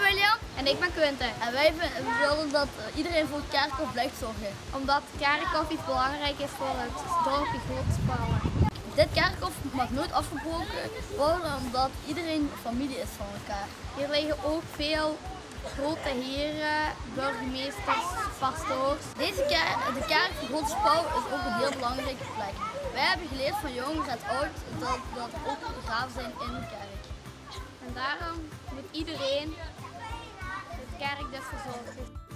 William. En ik ben Quinten. En wij willen dat eh, iedereen voor kerkhof blijft zorgen. Omdat kerkhof iets belangrijk is voor het dorpje Godspalen. Dit kerkhof mag nooit afgebroken worden omdat iedereen familie is van elkaar. Hier liggen ook veel grote heren, burgemeesters, pastoors. Deze kerk, de kerk van is ook een heel belangrijke plek. Wij hebben geleerd van jong en oud dat, dat ook begraven zijn in de kerk. En daarom moet iedereen de kerk dus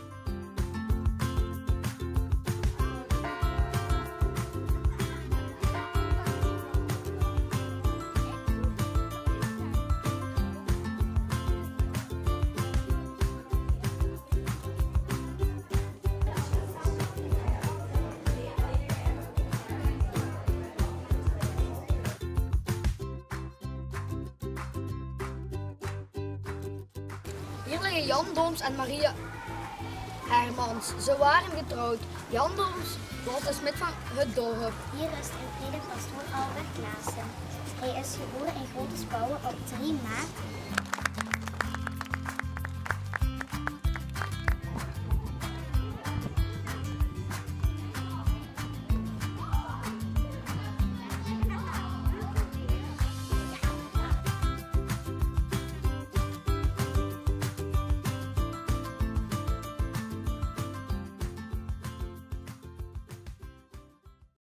Hier liggen Jan Doms en Maria Hermans. Ze waren getrouwd. Jan Doms was de smid van het dorp. Hier rust vrede pastoor Albert Klaassen. Hij is geboren in Grote Spouwen op 3 maart